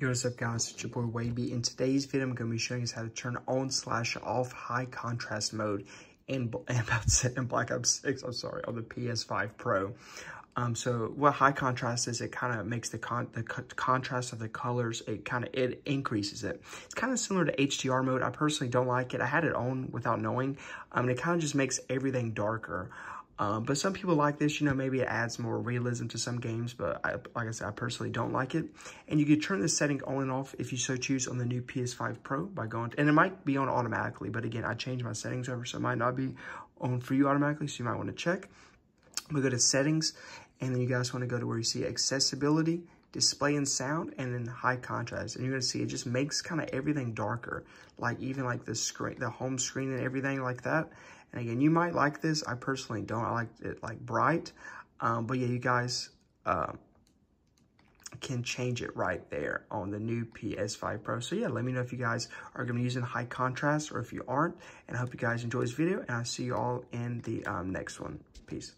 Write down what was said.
Yo, what's up guys, it's your boy Wavy. In today's video, I'm going to be showing you how to turn on slash off high contrast mode in, in Black Ops 6, I'm sorry, on the PS5 Pro. Um, so what high contrast is, it kind of makes the, con the co contrast of the colors, it kind of, it increases it. It's kind of similar to HDR mode. I personally don't like it. I had it on without knowing. I mean, it kind of just makes everything darker. Um, but some people like this, you know, maybe it adds more realism to some games, but I, like I said, I personally don't like it. And you can turn this setting on and off if you so choose on the new PS5 Pro by going, to, and it might be on automatically, but again, I changed my settings over, so it might not be on for you automatically, so you might want to check. We go to settings, and then you guys want to go to where you see accessibility, display and sound, and then high contrast. And you're going to see it just makes kind of everything darker, like even like the screen, the home screen and everything like that. And again, you might like this. I personally don't. I like it like bright. Um, but yeah, you guys uh, can change it right there on the new PS5 Pro. So yeah, let me know if you guys are going to be using high contrast or if you aren't. And I hope you guys enjoy this video. And I'll see you all in the um, next one. Peace.